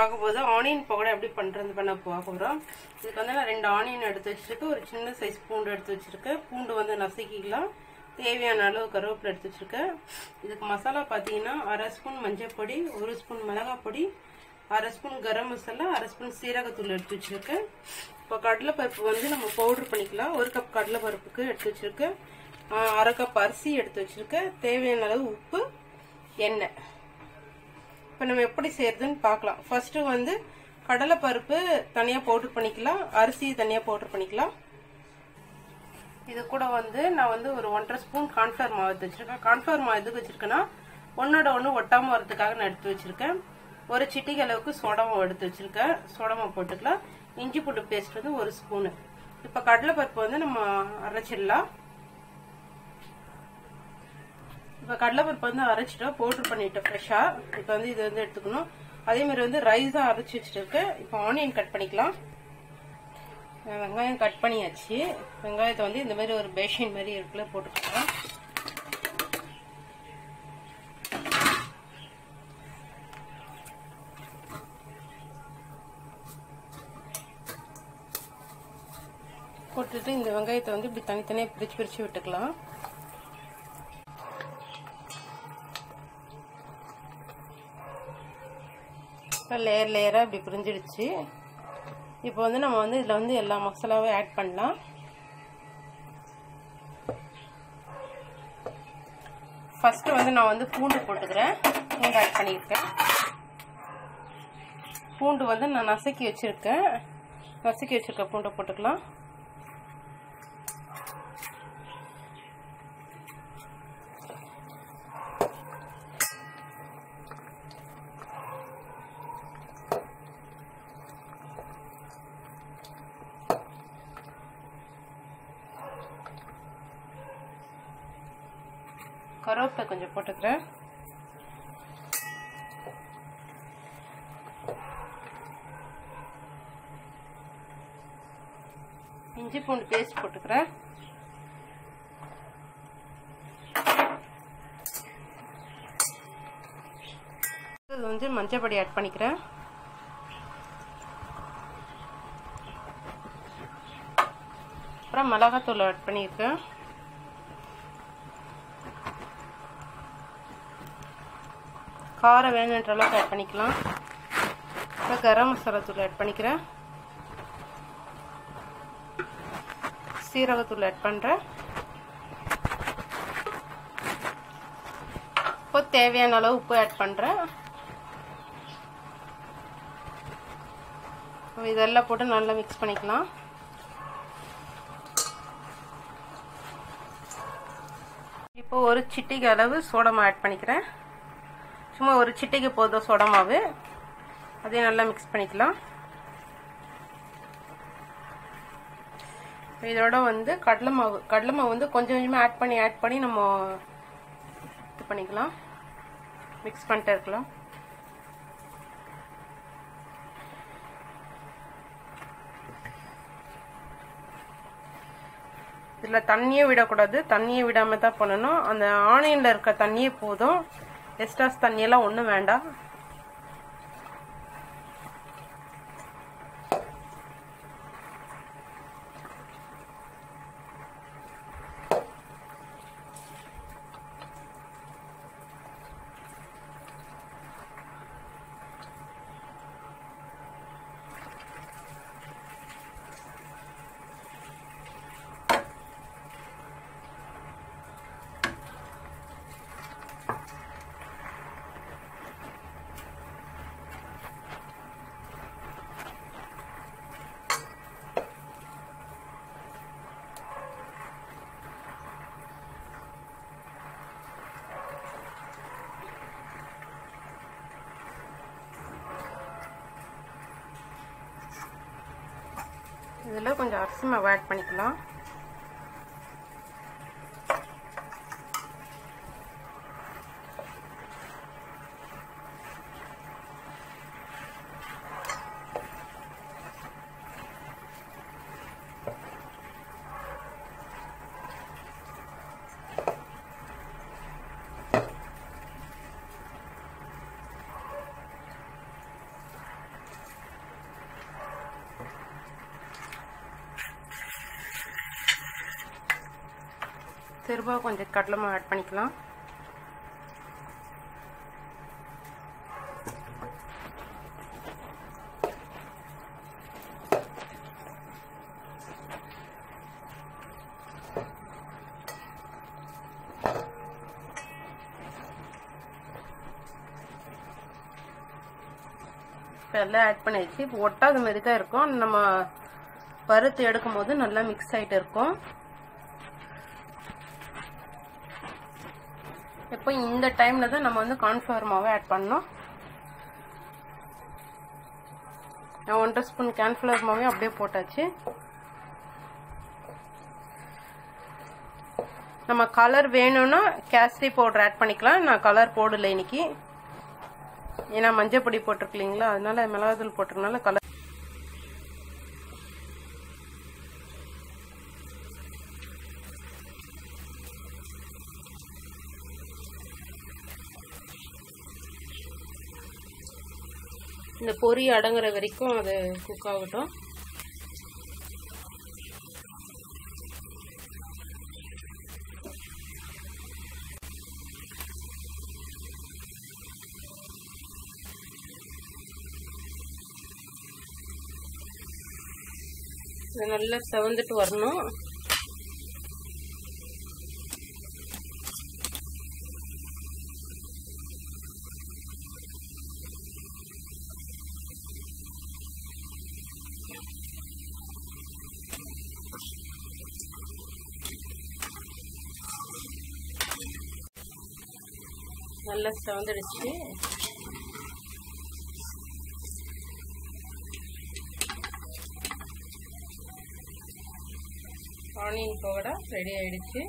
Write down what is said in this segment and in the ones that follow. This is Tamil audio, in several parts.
பார்க்க போது ஆனியன் பக்கோடா எப்படி பண்ணுறது பண்ண போகிறோம் இதுக்கு வந்து நான் ரெண்டு ஆனியன் எடுத்து வச்சுருக்கேன் ஒரு சின்ன சைஸ் பூண்டு எடுத்து வச்சுருக்கேன் பூண்டு வந்து நசுக்கிக்கலாம். தேவையான அளவு கருவேப்பிலை எடுத்து வச்சுருக்கேன் இதுக்கு மசாலா பார்த்தீங்கன்னா அரை ஸ்பூன் மஞ்சள் பொடி ஒரு ஸ்பூன் மிளகாய் பொடி அரை ஸ்பூன் கரம் மசாலா அரை ஸ்பூன் சீரகத்தூள் எடுத்து வச்சுருக்கேன் இப்போ கடலைப்பருப்பு வந்து நம்ம பவுடர் பண்ணிக்கலாம். ஒரு கப் கடலைப்பருப்புக்கு எடுத்து வச்சுருக்கேன் அரை கப் அரிசி எடுத்து வச்சுருக்கேன் தேவையான அளவு உப்பு எண்ணெய். இப்போ நம்ம எப்படி செய்யறதுன்னு பார்க்கலாம் ஃபர்ஸ்ட் வந்து கடலைப்பருப்பு தனியாக பவுடர் பண்ணிக்கலாம். அரிசி தனியாக பவுடர் பண்ணிக்கலாம். இது கூட வந்து நான் வந்து ஒரு ஒன்றரை ஸ்பூன் கான்ஃபிளவர் மாவு எடுத்து வச்சிருக்கேன். கான்ஃபிளவர் மாவு எதுக்கு வச்சிருக்கேன்னா ஒன்னோட ஒன்று ஒட்டாம வரதுக்காக நான் எடுத்து வச்சிருக்கேன். ஒரு சிட்டிக்கு அளவுக்கு சோடா எடுத்து வச்சிருக்கேன். சோடா போட்டுக்கலாம். இஞ்சி பூண்டு பேஸ்ட் வந்து ஒரு ஸ்பூனு இப்போ கடலைப்பருப்பு வந்து நம்ம அரைச்சிடலாம். இப்போ கடலைப்பருப்பு வந்து அரைச்சிட்டோம் பவுடர் பண்ணிட்டோம் ஃப்ரெஷ்ஷாக இப்போ வந்து இது வந்து எடுத்துக்கணும். அதே மாதிரி வந்து ரைஸாக அரைச்சி வச்சுட்டு இருக்கு இப்போ ஆனியன் கட் பண்ணிக்கலாம். வெங்காயம் கட் பண்ணியாச்சு. வெங்காயத்தை வந்து இந்த மாதிரி ஒரு பேஷன் மாதிரி இருக்குல்ல போட்டுக்கலாம். போட்டுட்டு இந்த வெங்காயத்தை வந்து இப்படி தனித்தனியாக பிரிச்சு பிரிச்சு விட்டுக்கலாம். லேயர் லேயராக இப்படி பிரிஞ்சிடுச்சு. இப்போ வந்து நம்ம வந்து இதில் வந்து எல்லா மசாலாவும் ஆட் பண்ணலாம். ஃபஸ்ட்டு வந்து நான் வந்து பூண்டு போட்டுக்கிறேன். பூண்டு ஆட் பண்ணியிருக்கேன். பூண்டு வந்து நான் நசுக்கி வச்சுருக்கேன். நசுக்கி வச்சுருக்க பூண்டை போட்டுக்கலாம். கருவேப்பிலை கொஞ்சம் போட்டுக்கிறேன். இஞ்சி பூண்டு பேஸ்ட் போட்டுக்கிறேன். இது வந்து மஞ்சள் பொடி ஆட் பண்ணிக்கிறேன். அப்புறம் மிளகாத்தூள் ஆட் பண்ணியிருக்கேன். காரம் வேணுன்ற அளவுக்கு ஆட் பண்ணிக்கலாம். இப்போ கரம் மசாலா தூள் ஆட் பண்ணிக்கிறேன். சீரகத்தூள் ஆட் பண்ணுறேன் இப்போ தேவையான அளவு உப்பு ஆட் பண்ணுறேன் இதெல்லாம் போட்டு நல்லா மிக்ஸ் பண்ணிக்கலாம். இப்போ ஒரு சிட்டிக்கு அளவு சோடமா ஆட் பண்ணிக்கிறேன். சும்மா ஒரு சிட்டைக்கு போதும் சோடா மாவு. அதையும் நல்லா மிக்ஸ் பண்ணிக்கலாம். இதோட வந்து கடலை மாவு கடலை மாவு வந்து கொஞ்சம் கொஞ்சமாக ஆட் பண்ணி ஆட் பண்ணி நம்ம இது பண்ணிக்கலாம். மிக்ஸ் பண்ணிட்டே இருக்கலாம். இதில் தண்ணியே விடக்கூடாது. தண்ணியே விடாமல் தான் பண்ணணும். அந்த ஆனியனில் இருக்க தண்ணியே போதும். எக்ஸ்ட்ராஸ் தண்ணியெல்லாம் ஒன்றும் வேண்டாம். இதில் கொஞ்சம் அரிசி மாவு ஆட் பண்ணிக்கலாம். திரும்ப கொஞ்சம் கடலை ஆட் பண்ணிக்கலாம். எல்லாம் ஆட் பண்ணிடுச்சு இப்போ ஒட்டாத மாதிரி தான் இருக்கும். நம்ம பருத்து எடுக்கும் போது நல்லா மிக்ஸ் ஆகிட்டு இருக்கும். இப்போ இந்த டைமில் தான் நம்ம வந்து கார்ன்ஃப்ளவர் மாவை ஆட் பண்ணோம் நான் ஒன்றரை ஸ்பூன் கார்ன்ஃப்ளவர் மாவே அப்படியே போட்டாச்சு. நம்ம கலர் வேணும்னா கேசரி பவுடர் ஆட் பண்ணிக்கலாம். நான் கலர் போடல இன்னைக்கு. ஏன்னா மஞ்சள் பொடி போட்டிருக்கீங்களா? அதனால மிளகாத்தூள் போட்டிருக்கனால கலர் இந்த பொறி அடங்குற வரைக்கும் அது குக் ஆகட்டும். இது நல்லா செவந்துட்டு வரணும். நல்லா செவந்துடுச்சு ஆனியன் பகோடா ரெடி ஆயிடுச்சு.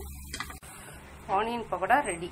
Onion pakoda ready